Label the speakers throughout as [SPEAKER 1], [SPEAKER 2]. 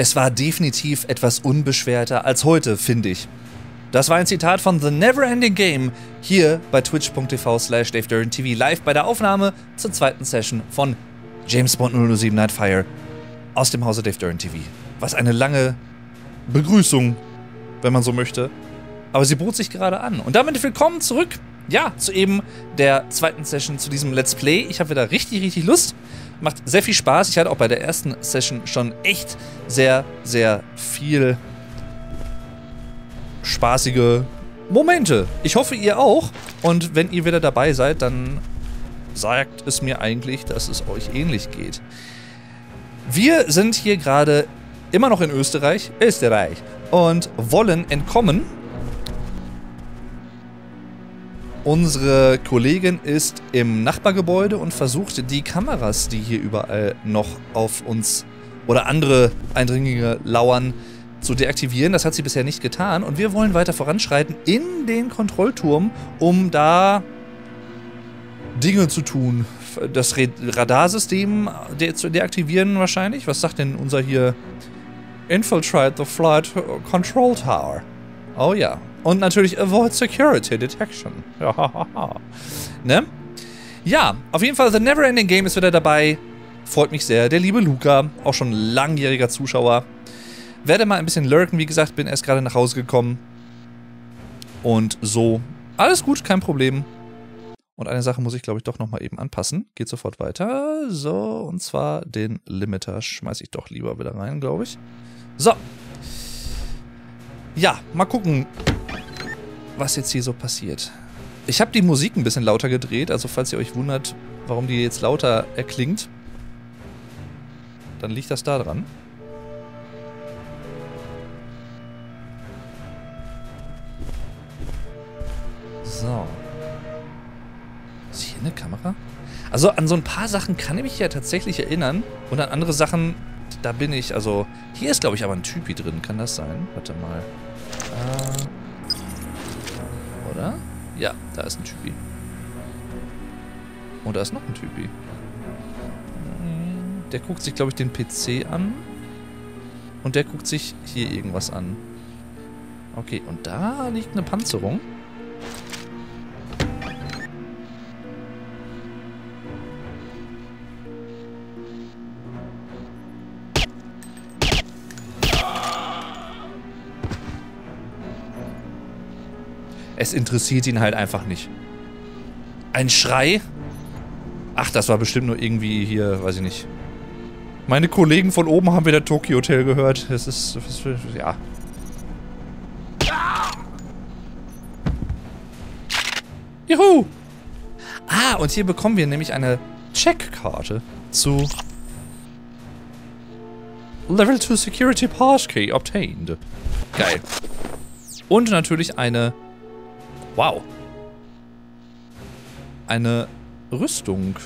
[SPEAKER 1] es war definitiv etwas unbeschwerter als heute, finde ich. Das war ein Zitat von The Neverending Game hier bei twitch.tv slash TV live bei der Aufnahme zur zweiten Session von James Bond 007 Nightfire aus dem Hause Dave Duran TV. Was eine lange Begrüßung, wenn man so möchte. Aber sie bot sich gerade an. Und damit willkommen zurück, ja, zu eben der zweiten Session zu diesem Let's Play. Ich habe wieder richtig, richtig Lust. Macht sehr viel Spaß. Ich hatte auch bei der ersten Session schon echt sehr, sehr viel spaßige Momente. Ich hoffe, ihr auch. Und wenn ihr wieder dabei seid, dann sagt es mir eigentlich, dass es euch ähnlich geht. Wir sind hier gerade immer noch in Österreich, Österreich, und wollen entkommen. Unsere Kollegin ist im Nachbargebäude und versucht die Kameras, die hier überall noch auf uns oder andere Eindringlinge lauern, zu deaktivieren. Das hat sie bisher nicht getan. Und wir wollen weiter voranschreiten in den Kontrollturm, um da Dinge zu tun. Das Radarsystem de zu deaktivieren wahrscheinlich. Was sagt denn unser hier? Infiltrate the Flight Control Tower. Oh ja. Und natürlich Avoid Security Detection. ne? Ja, auf jeden Fall, The Neverending Game ist wieder dabei. Freut mich sehr. Der liebe Luca, auch schon langjähriger Zuschauer. Werde mal ein bisschen lurken, wie gesagt, bin erst gerade nach Hause gekommen. Und so. Alles gut, kein Problem. Und eine Sache muss ich, glaube ich, doch nochmal eben anpassen. Geht sofort weiter. So, und zwar den Limiter schmeiße ich doch lieber wieder rein, glaube ich. So. Ja, mal gucken, was jetzt hier so passiert. Ich habe die Musik ein bisschen lauter gedreht, also falls ihr euch wundert, warum die jetzt lauter erklingt, dann liegt das da dran. So. Ist hier eine Kamera? Also an so ein paar Sachen kann ich mich ja tatsächlich erinnern. Und an andere Sachen, da bin ich, also... Hier ist, glaube ich, aber ein Typi drin. Kann das sein? Warte mal. Äh, oder? Ja, da ist ein Typi. Und da ist noch ein Typi. Der guckt sich, glaube ich, den PC an. Und der guckt sich hier irgendwas an. Okay, und da liegt eine Panzerung. Es interessiert ihn halt einfach nicht. Ein Schrei? Ach, das war bestimmt nur irgendwie hier, weiß ich nicht. Meine Kollegen von oben haben wieder Tokyo Hotel gehört. Das ist, ist ja. Juhu! Ah, und hier bekommen wir nämlich eine Checkkarte zu Level 2 Security Passkey obtained. Geil. Und natürlich eine Wow. Eine Rüstung.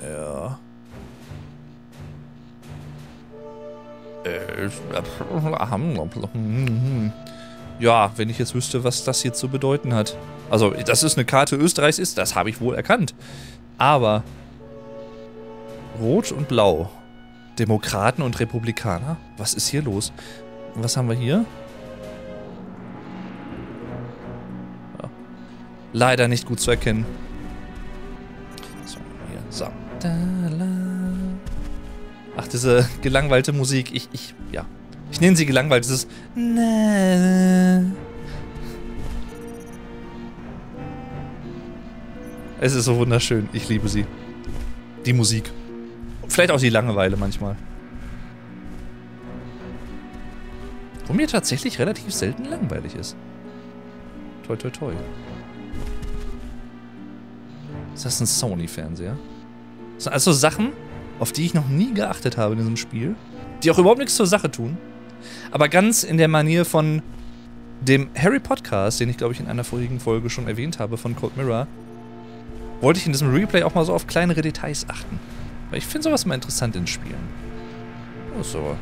[SPEAKER 1] Ja. Ja, wenn ich jetzt wüsste, was das hier zu bedeuten hat. Also, dass es eine Karte Österreichs ist, das habe ich wohl erkannt. Aber Rot und Blau. Demokraten und Republikaner? Was ist hier los? Was haben wir hier? Leider nicht gut zu erkennen. So, hier, so. Ach, diese gelangweilte Musik. Ich, ich, ja. Ich nenne sie gelangweilt. Dieses. Es ist so wunderschön. Ich liebe sie. Die Musik. Vielleicht auch die Langeweile manchmal. Wo mir tatsächlich relativ selten langweilig ist. Toi, toi, toi. Ist das ein Sony-Fernseher? Das sind also Sachen, auf die ich noch nie geachtet habe in diesem Spiel. Die auch überhaupt nichts zur Sache tun. Aber ganz in der Manier von dem Harry Podcast, den ich glaube ich in einer vorigen Folge schon erwähnt habe von Cold Mirror, wollte ich in diesem Replay auch mal so auf kleinere Details achten. Weil ich finde sowas mal interessant in Spielen. Oh, so.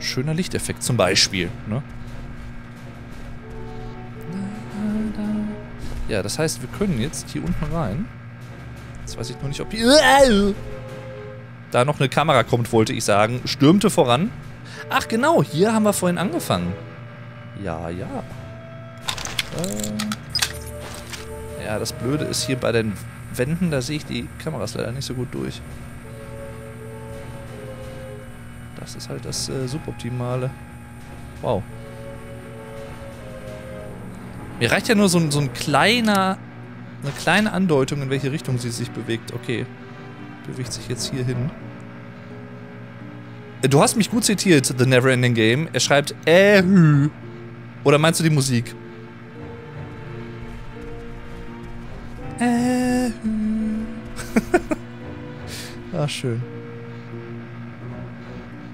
[SPEAKER 1] Schöner Lichteffekt zum Beispiel, ne? Ja, das heißt, wir können jetzt hier unten rein. Jetzt weiß ich nur nicht, ob die... da noch eine Kamera kommt, wollte ich sagen, stürmte voran. Ach genau, hier haben wir vorhin angefangen. Ja, ja. Äh, ja, das Blöde ist hier bei den Wänden, da sehe ich die Kameras leider nicht so gut durch. Das ist halt das äh, Suboptimale. Wow. Mir reicht ja nur so, so ein kleiner, eine kleine Andeutung, in welche Richtung sie sich bewegt. Okay. Bewegt sich jetzt hier hin. Du hast mich gut zitiert, The Neverending Game. Er schreibt Ähü. Oder meinst du die Musik? Ähü. Ach, schön.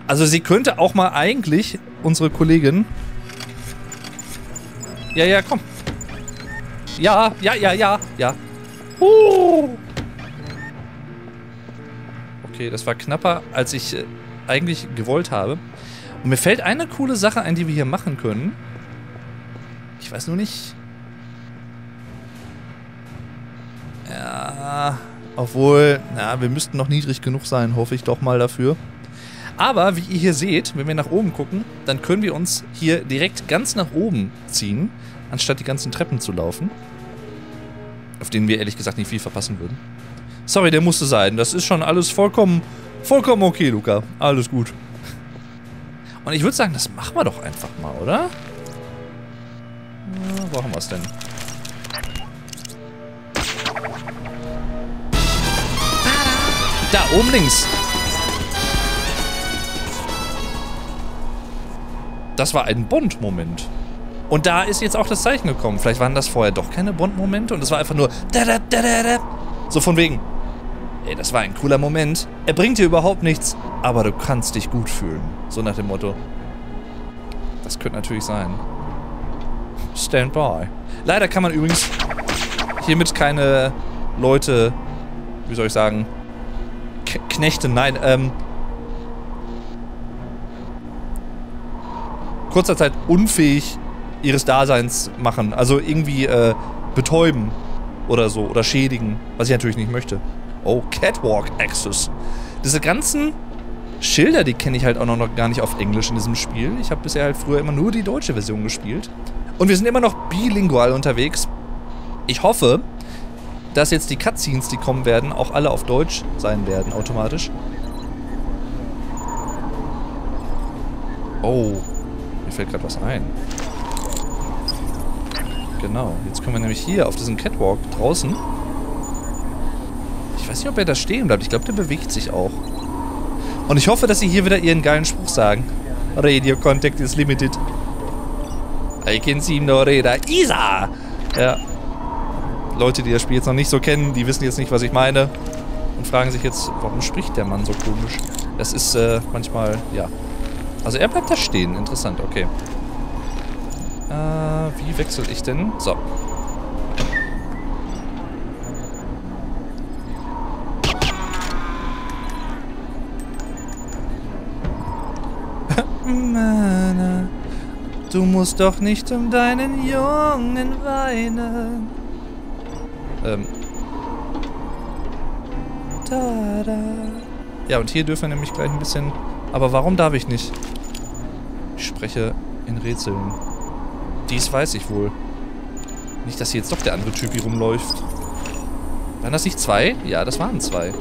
[SPEAKER 1] Also sie könnte auch mal eigentlich, unsere Kollegin... Ja, ja, komm. Ja, ja, ja, ja, ja. Uh. Okay, das war knapper, als ich äh, eigentlich gewollt habe. Und mir fällt eine coole Sache ein, die wir hier machen können. Ich weiß nur nicht... Ja... Obwohl, na, wir müssten noch niedrig genug sein, hoffe ich doch mal dafür. Aber wie ihr hier seht, wenn wir nach oben gucken, dann können wir uns hier direkt ganz nach oben ziehen, anstatt die ganzen Treppen zu laufen. Auf denen wir ehrlich gesagt nicht viel verpassen würden. Sorry, der musste sein. Das ist schon alles vollkommen, vollkommen okay, Luca. Alles gut. Und ich würde sagen, das machen wir doch einfach mal, oder? Ja, wo haben wir es denn? Da, oben links. Das war ein Bond-Moment. Und da ist jetzt auch das Zeichen gekommen. Vielleicht waren das vorher doch keine Bond-Momente und es war einfach nur. So von wegen. Ey, das war ein cooler Moment. Er bringt dir überhaupt nichts, aber du kannst dich gut fühlen. So nach dem Motto. Das könnte natürlich sein. Stand by. Leider kann man übrigens hiermit keine Leute, wie soll ich sagen, Knechte, nein, ähm, kurzer Zeit unfähig ihres Daseins machen. Also irgendwie äh, betäuben oder so oder schädigen, was ich natürlich nicht möchte. Oh, Catwalk Access. Diese ganzen Schilder, die kenne ich halt auch noch gar nicht auf Englisch in diesem Spiel. Ich habe bisher halt früher immer nur die deutsche Version gespielt. Und wir sind immer noch bilingual unterwegs. Ich hoffe, dass jetzt die Cutscenes, die kommen werden, auch alle auf Deutsch sein werden, automatisch. Oh, mir fällt gerade was ein. Genau, jetzt können wir nämlich hier auf diesen Catwalk draußen. Ich weiß nicht, ob er da stehen bleibt. Ich glaube, der bewegt sich auch. Und ich hoffe, dass sie hier wieder ihren geilen Spruch sagen. Radio Contact is limited. I can see no radar. Isa! Ja. Leute, die das Spiel jetzt noch nicht so kennen, die wissen jetzt nicht, was ich meine. Und fragen sich jetzt, warum spricht der Mann so komisch? Das ist äh, manchmal, ja. Also er bleibt da stehen. Interessant, okay. Äh, wie wechsle ich denn? So. Mana, du musst doch nicht um deinen Jungen weinen. Ähm. Da, da. Ja, und hier dürfen wir nämlich gleich ein bisschen... Aber warum darf ich nicht? Ich spreche in Rätseln. Dies weiß ich wohl. Nicht, dass hier jetzt doch der andere Typ hier rumläuft. Waren das nicht zwei? Ja, das waren zwei.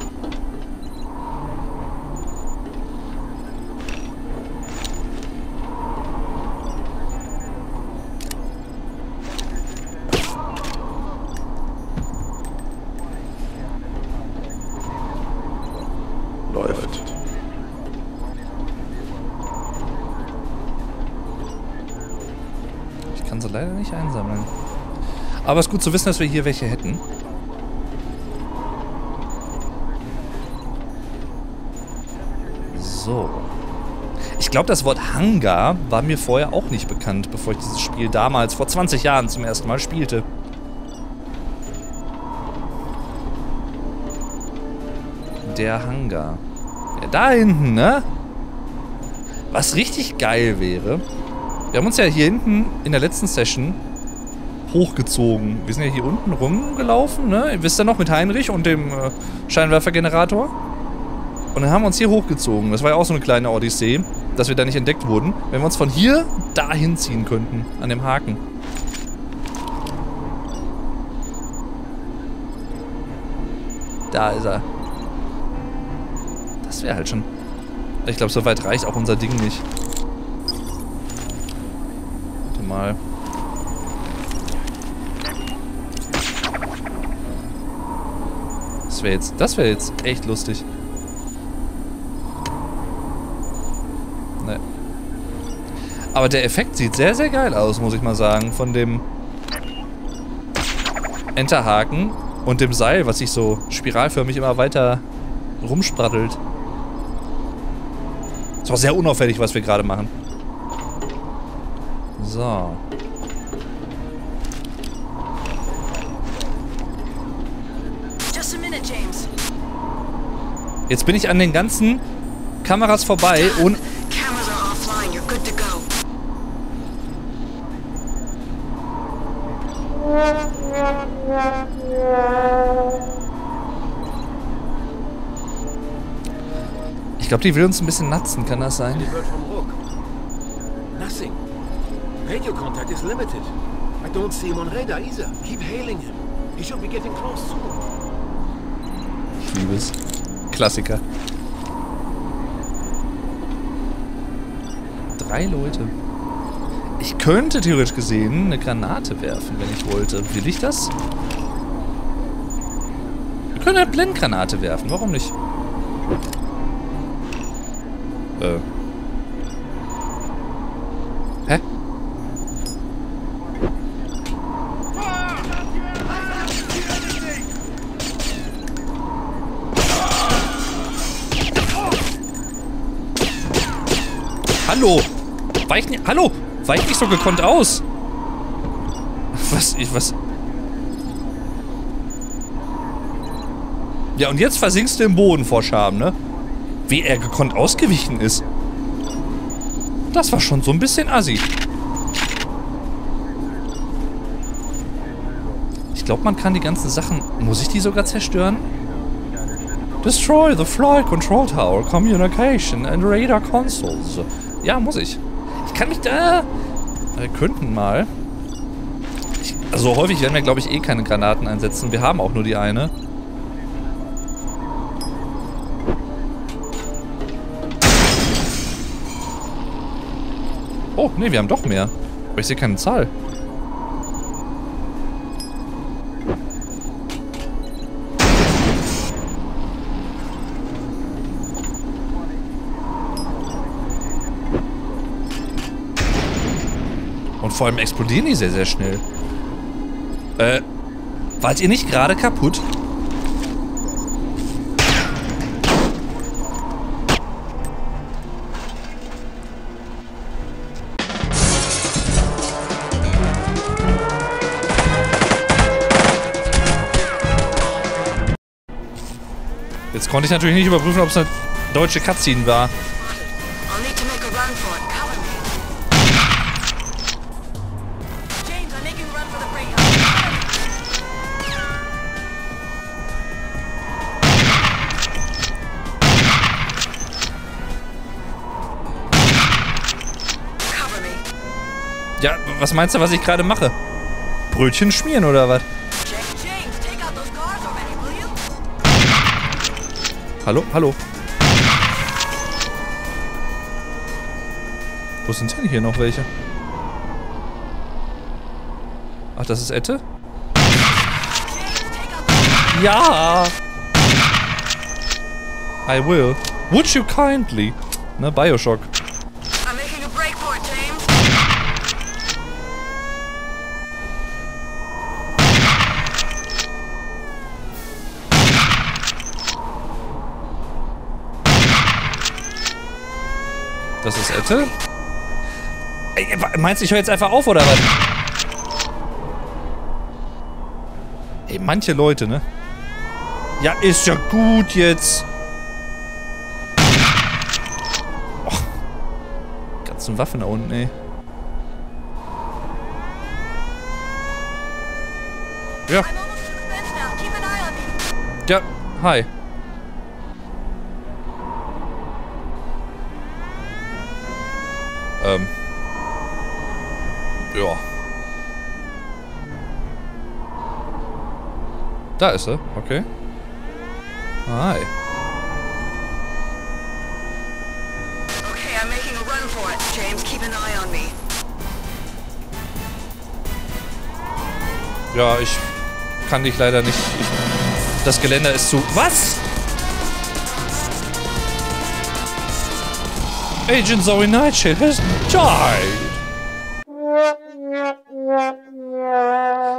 [SPEAKER 1] Aber es ist gut zu wissen, dass wir hier welche hätten. So. Ich glaube, das Wort Hangar war mir vorher auch nicht bekannt, bevor ich dieses Spiel damals vor 20 Jahren zum ersten Mal spielte. Der Hangar. Ja, da hinten, ne? Was richtig geil wäre, wir haben uns ja hier hinten in der letzten Session hochgezogen. Wir sind ja hier unten rumgelaufen, ne? Ihr wisst ja noch, mit Heinrich und dem äh, Scheinwerfergenerator. Und dann haben wir uns hier hochgezogen. Das war ja auch so eine kleine Odyssee, dass wir da nicht entdeckt wurden. Wenn wir uns von hier dahin ziehen könnten, an dem Haken. Da ist er. Das wäre halt schon... Ich glaube, so weit reicht auch unser Ding nicht. Warte mal. Wäre jetzt, das wäre jetzt echt lustig. Ne. Aber der Effekt sieht sehr, sehr geil aus, muss ich mal sagen. Von dem Enterhaken und dem Seil, was sich so spiralförmig immer weiter rumsprattelt. Ist auch sehr unauffällig, was wir gerade machen. So. Jetzt bin ich an den ganzen Kameras vorbei und... Ich glaube, die will uns ein bisschen natzen, kann das sein? Nothing. Radio contact is limited. I don't see him on radar either. Keep hailing him. He should be getting close soon. Ich liebe es. Klassiker. Drei Leute. Ich könnte theoretisch gesehen eine Granate werfen, wenn ich wollte. Will ich das? Wir können eine Blendgranate werfen. Warum nicht? Äh. Hallo! Weich nicht so gekonnt aus! Was? Ich, was? Ja, und jetzt versinkst du im Boden vor Scham, ne? Wie er gekonnt ausgewichen ist. Das war schon so ein bisschen assi. Ich glaube, man kann die ganzen Sachen... Muss ich die sogar zerstören? Destroy the Flight Control Tower, Communication and Radar Consoles. Ja, muss ich. Ich kann mich da... Wir könnten mal... Ich, also häufig werden wir, glaube ich, eh keine Granaten einsetzen. Wir haben auch nur die eine. Oh, nee, wir haben doch mehr. Aber ich sehe keine Zahl. Vor allem explodieren die sehr, sehr schnell. Äh, wart ihr nicht gerade kaputt? Jetzt konnte ich natürlich nicht überprüfen, ob es eine deutsche Cutscene war. Was meinst du, was ich gerade mache? Brötchen schmieren oder was? Hallo? Hallo? Wo sind denn hier noch welche? Ach, das ist Ette? Ja! I will. Would you kindly? Ne, Bioshock. Das ist Ette? Ey, meinst du, ich höre jetzt einfach auf, oder was? Ey, manche Leute, ne? Ja, ist ja gut jetzt. Oh. Ganzen Waffen da unten, ey. Ja. Ja, hi. Da ist er, okay. Hi.
[SPEAKER 2] Okay, I'm making a run for it. James, keep an eye on me.
[SPEAKER 1] Ja, ich kann dich leider nicht. Ich, das Geländer ist zu. Was? Agent Zoe Nightshade has died.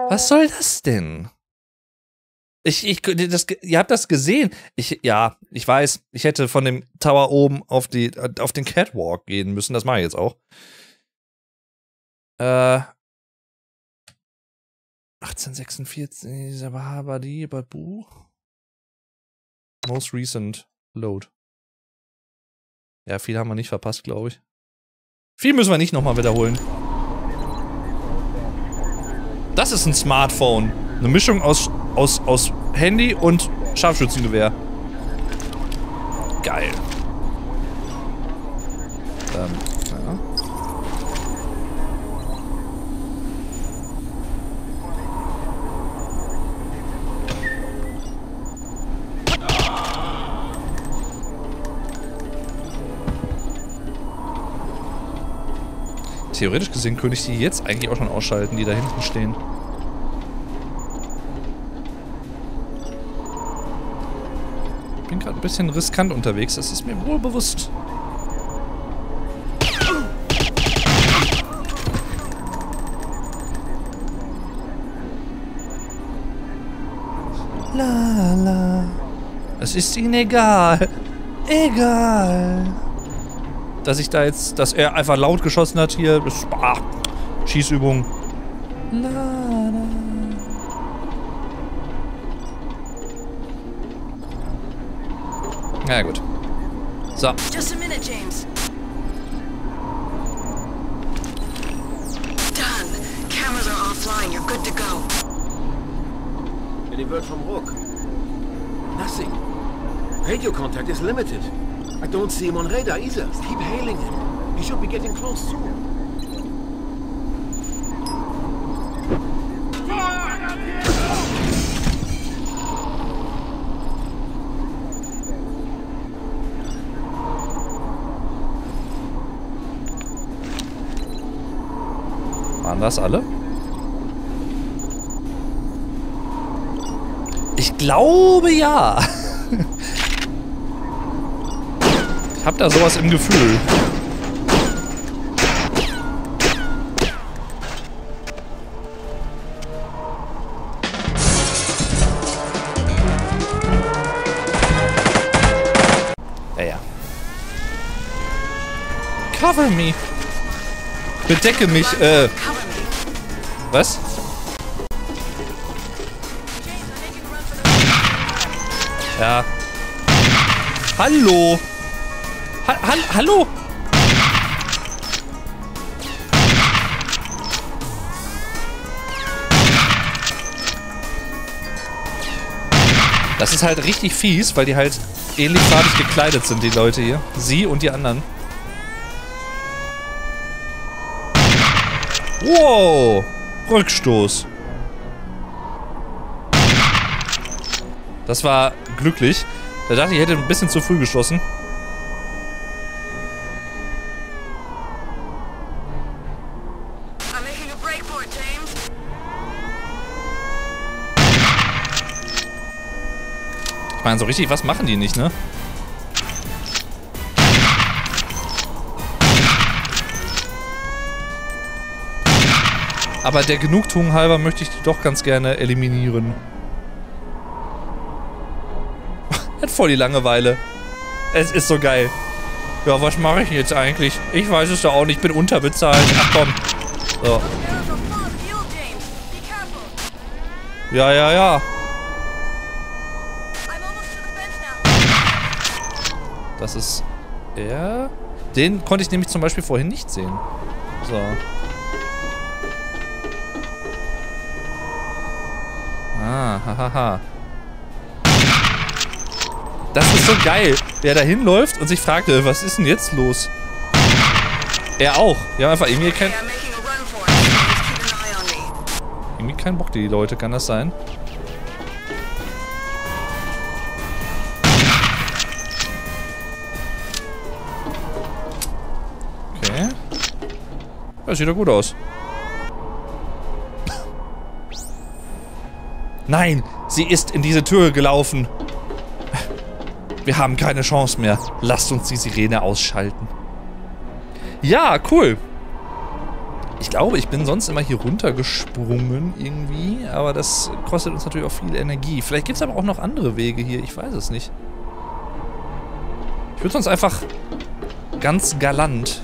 [SPEAKER 1] Was soll das denn? Ich, ich, das, ihr habt das gesehen. Ich, ja, ich weiß, ich hätte von dem Tower oben auf die, auf den Catwalk gehen müssen. Das mache ich jetzt auch. Äh. 1846, Sabahabadi, Babu. Most recent load. Ja, viel haben wir nicht verpasst, glaube ich. Viel müssen wir nicht nochmal wiederholen. Das ist ein Smartphone. Eine Mischung aus, aus, aus Handy und Scharfschützengewehr. Geil. Ähm, ja. Theoretisch gesehen könnte ich die jetzt eigentlich auch schon ausschalten, die da hinten stehen. Gerade ein bisschen riskant unterwegs, das ist mir wohl bewusst. La la. Es ist ihnen egal. Egal. Dass ich da jetzt, dass er einfach laut geschossen hat hier. Das, ah, Schießübung. Ja, gut. So.
[SPEAKER 2] Just a minute, James. Done. Cameras are offline. You're good to go.
[SPEAKER 3] Any word from Rook? Nothing. Radio contact is limited. I don't see him on radar either. Keep hailing him. He should be getting close soon.
[SPEAKER 1] Waren das alle? Ich glaube ja. Ich hab da sowas im Gefühl. Cover me. Bedecke mich, äh. Was? Ja. Hallo. Ha hall hallo. Das ist halt richtig fies, weil die halt ähnlich farbig gekleidet sind, die Leute hier. Sie und die anderen. Wow. Rückstoß. Das war glücklich. Da dachte ich, ich hätte ein bisschen zu früh geschossen. Ich meine, so richtig was machen die nicht, ne? Aber der Genugtuung halber möchte ich die doch ganz gerne eliminieren. Hat voll die Langeweile. Es ist so geil. Ja, was mache ich jetzt eigentlich? Ich weiß es doch auch nicht. Ich bin unterbezahlt. Ach komm. So. Ja, ja, ja. Das ist er. Den konnte ich nämlich zum Beispiel vorhin nicht sehen. So. Ah, hahaha. Das ist so geil. Wer da hinläuft und sich fragt, was ist denn jetzt los? Er auch. Die haben einfach irgendwie kein,
[SPEAKER 2] Okay, I'm making a run for it. Just keep an eye on me.
[SPEAKER 1] irgendwie keinen Bock, die Leute. Kann das sein? Okay. Das sieht doch gut aus. Nein, sie ist in diese Tür gelaufen. Wir haben keine Chance mehr. Lasst uns die Sirene ausschalten. Ja, cool. Ich glaube, ich bin sonst immer hier runtergesprungen irgendwie, aber das kostet uns natürlich auch viel Energie. Vielleicht gibt es aber auch noch andere Wege hier, ich weiß es nicht. Ich würde sonst einfach ganz galant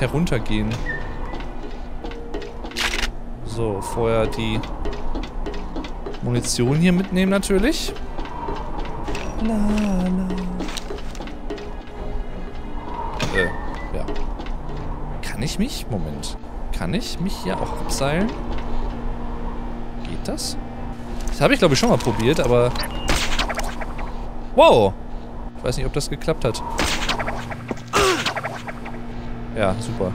[SPEAKER 1] heruntergehen. So, vorher die Munition hier mitnehmen natürlich. La, la. Äh, ja. Kann ich mich? Moment. Kann ich mich hier auch abseilen? Geht das? Das habe ich, glaube ich, schon mal probiert, aber... Wow! Ich weiß nicht, ob das geklappt hat. Ja, super.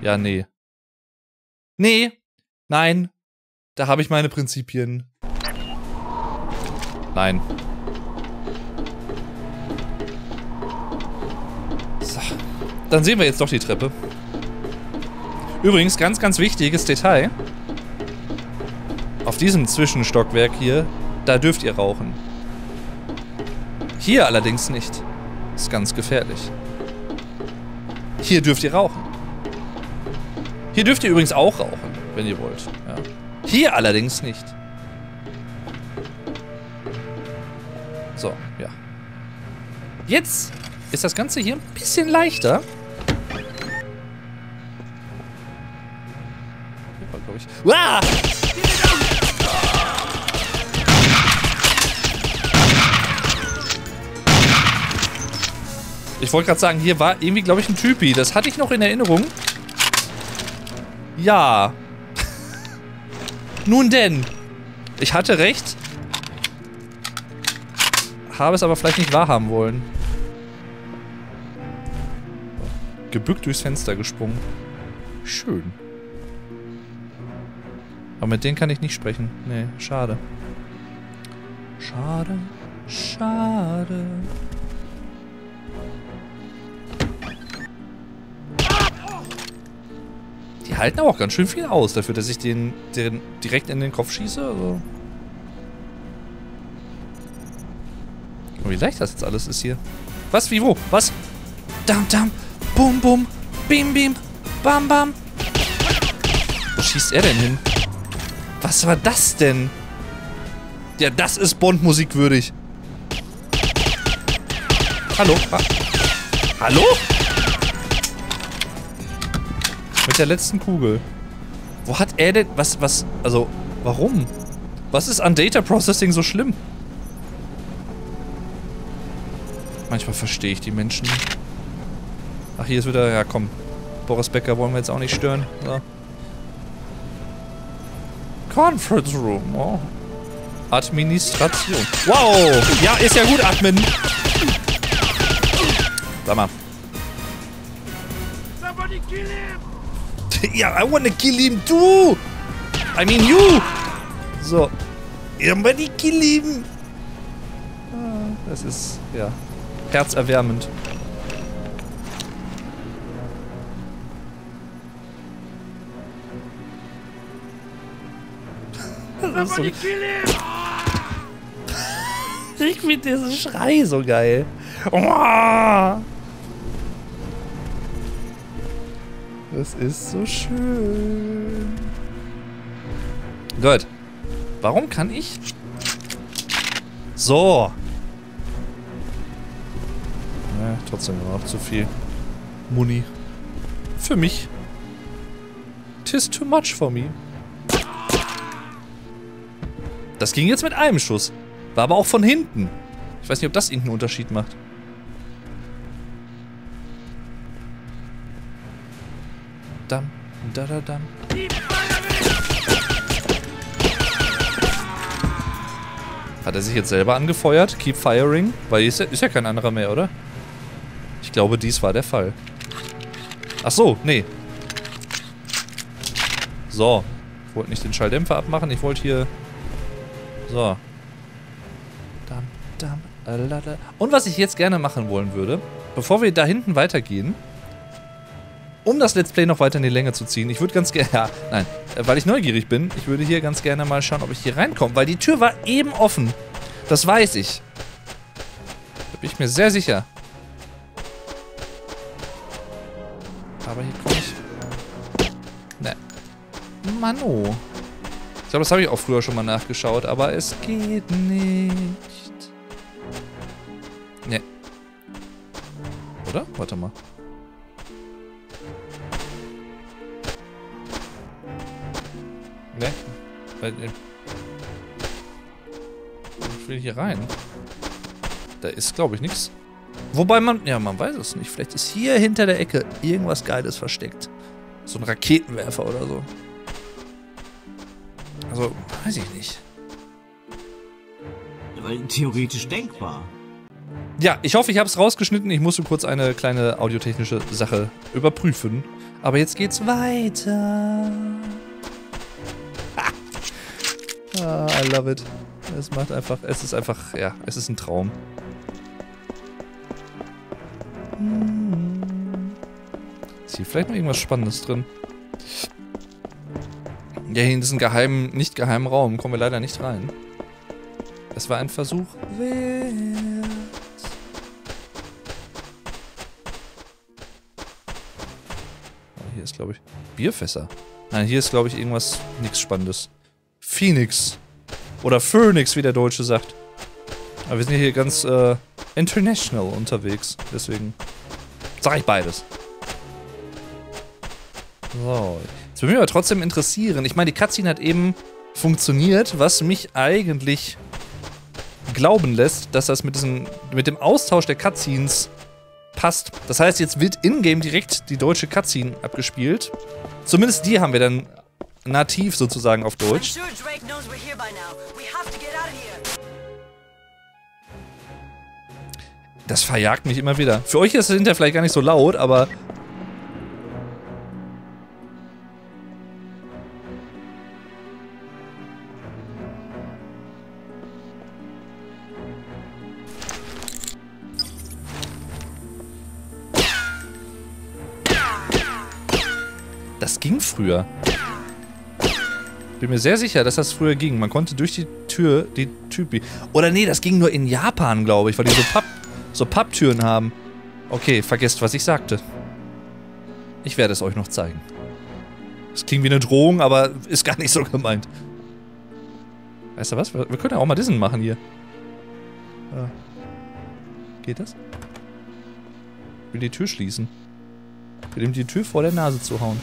[SPEAKER 1] Ja, nee. Nee! Nein! Da habe ich meine Prinzipien. Nein. So. Dann sehen wir jetzt doch die Treppe. Übrigens, ganz, ganz wichtiges Detail. Auf diesem Zwischenstockwerk hier, da dürft ihr rauchen. Hier allerdings nicht. Ist ganz gefährlich. Hier dürft ihr rauchen. Hier dürft ihr übrigens auch rauchen, wenn ihr wollt. Ja. Hier allerdings nicht. So, ja. Jetzt ist das Ganze hier ein bisschen leichter. Hier war, glaube ich. Uah! Ich wollte gerade sagen, hier war irgendwie, glaube ich, ein Typi. Das hatte ich noch in Erinnerung. Ja. Nun denn. Ich hatte recht. Habe es aber vielleicht nicht wahrhaben wollen. Gebückt durchs Fenster gesprungen. Schön. Aber mit denen kann ich nicht sprechen. Nee, schade. Schade. Schade. Die halten aber auch ganz schön viel aus dafür, dass ich den, den direkt in den Kopf schieße. Also. Und wie leicht das jetzt alles ist hier. Was? Wie? Wo? Was? Dam, dam. Bum, bum. Bim, bim. Bam, bam. Wo schießt er denn hin? Was war das denn? Ja, das ist Bond-Musik würdig. Hallo? Ha Hallo? Mit der letzten Kugel. Wo hat er denn... Was, was... Also, warum? Was ist an Data Processing so schlimm? Manchmal verstehe ich die Menschen. Ach, hier ist wieder... Ja, komm. Boris Becker wollen wir jetzt auch nicht stören. So. Conference Room. Oh. Administration. Wow! Ja, ist ja gut, Admin. Sag mal.
[SPEAKER 3] Somebody kill him!
[SPEAKER 1] Ja, I wanna kill him too! I mean you! So. Somebody kill him! Ah, Das ist, ja, herzerwärmend. Das ist so,
[SPEAKER 3] Somebody kill him!
[SPEAKER 1] ich finde diesen Schrei so geil. Uah. Das ist so schön. Gut. Warum kann ich... So. Ja, trotzdem noch zu viel Muni. Für mich. Tis too much for me. Das ging jetzt mit einem Schuss. War aber auch von hinten. Ich weiß nicht, ob das irgendeinen Unterschied macht. Dam, da, da, dam. Hat er sich jetzt selber angefeuert? Keep firing? Weil ist ja, ist ja kein anderer mehr, oder? Ich glaube, dies war der Fall. Ach so, nee. So. Ich wollte nicht den Schalldämpfer abmachen, ich wollte hier... So. Und was ich jetzt gerne machen wollen würde, bevor wir da hinten weitergehen, um das Let's Play noch weiter in die Länge zu ziehen, ich würde ganz gerne... Ja, nein, äh, weil ich neugierig bin, ich würde hier ganz gerne mal schauen, ob ich hier reinkomme, weil die Tür war eben offen. Das weiß ich. Da bin ich mir sehr sicher. Aber hier komme ich... Ne. Mano. Ich glaube, das habe ich auch früher schon mal nachgeschaut, aber es geht nicht. Ne. Oder? Warte mal. Ne. Äh, Ich will hier rein. Da ist, glaube ich, nichts. Wobei man, ja, man weiß es nicht. Vielleicht ist hier hinter der Ecke irgendwas Geiles versteckt. So ein Raketenwerfer oder so. Also, weiß ich nicht.
[SPEAKER 4] Theoretisch denkbar.
[SPEAKER 1] Ja, ich hoffe, ich habe es rausgeschnitten. Ich musste kurz eine kleine audiotechnische Sache überprüfen. Aber jetzt geht's weiter. Ah, I love it. Es macht einfach, es ist einfach, ja, es ist ein Traum. Ist hier vielleicht noch irgendwas Spannendes drin? Ja, hier in diesen geheimen, nicht geheimen Raum kommen wir leider nicht rein. Es war ein Versuch wert. Oh, hier ist, glaube ich, Bierfässer. Nein, hier ist, glaube ich, irgendwas, nichts Spannendes. Phoenix. Oder Phoenix, wie der Deutsche sagt. Aber wir sind hier ganz äh, international unterwegs. Deswegen sage ich beides. So. Jetzt würde mich aber trotzdem interessieren. Ich meine, die Cutscene hat eben funktioniert, was mich eigentlich glauben lässt, dass das mit, diesem, mit dem Austausch der Cutscenes passt. Das heißt, jetzt wird in-game direkt die deutsche Cutscene abgespielt. Zumindest die haben wir dann nativ sozusagen auf Deutsch. Das verjagt mich immer wieder. Für euch ist es hinterher vielleicht gar nicht so laut, aber... Das ging früher. Bin mir sehr sicher, dass das früher ging. Man konnte durch die Tür die Typi. Oder nee, das ging nur in Japan, glaube ich, weil die so, Papp, so Papptüren haben. Okay, vergesst, was ich sagte. Ich werde es euch noch zeigen. Das klingt wie eine Drohung, aber ist gar nicht so gemeint. Weißt du was? Wir, können ja auch mal diesen machen hier. Ja. Geht das? Ich will die Tür schließen. Ich will ihm die Tür vor der Nase zu hauen.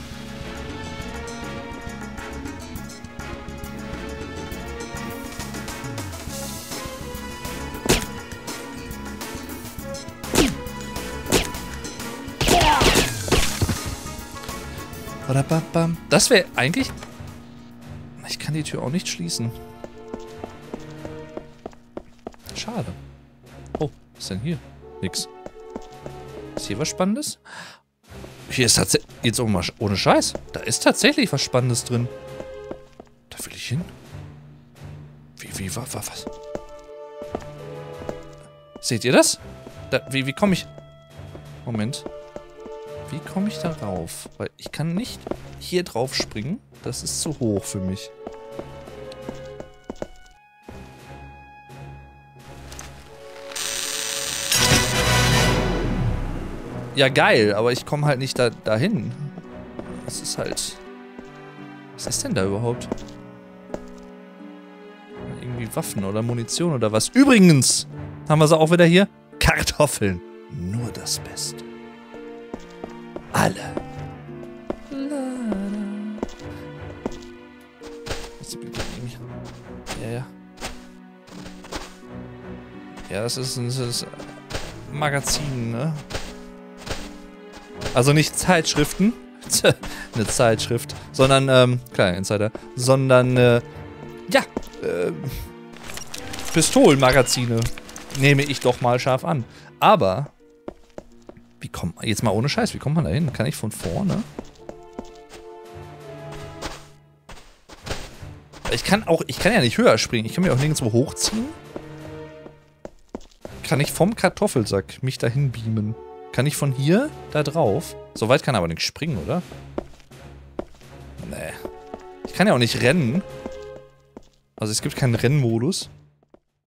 [SPEAKER 1] Das wäre eigentlich... Ich kann die Tür auch nicht schließen. Schade. Oh, was ist denn hier? Nix. Ist hier was Spannendes? Hier ist tatsächlich... Jetzt auch mal ohne Scheiß. Da ist tatsächlich was Spannendes drin. Da will ich hin. Wie, wie, wa, wa, was? Seht ihr das? Da, wie, wie komme ich... Moment. Wie komme ich da rauf? Weil ich kann nicht hier drauf springen. Das ist zu hoch für mich. Ja, geil, aber ich komme halt nicht da dahin. Das ist halt... Was ist denn da überhaupt? Irgendwie Waffen oder Munition oder was? Übrigens haben wir sie auch wieder hier. Kartoffeln. Nur das Beste. Alle. Ja, ja. Ja, das ist ein Magazin, ne? Also nicht Zeitschriften, eine Zeitschrift, sondern, ähm, kleiner Insider, sondern, äh, ja, äh, Pistolenmagazine nehme ich doch mal scharf an. Aber kommt, jetzt mal ohne Scheiß, wie kommt man da hin? Kann ich von vorne? Ich kann auch, ich kann ja nicht höher springen. Ich kann mich auch nirgendwo hochziehen. Kann ich vom Kartoffelsack mich dahin beamen? Kann ich von hier da drauf? So weit kann er aber nicht springen, oder? Nee. Ich kann ja auch nicht rennen. Also es gibt keinen Rennmodus.